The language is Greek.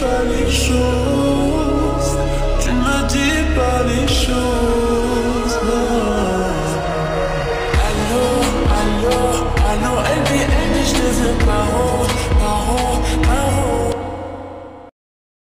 καταλήξω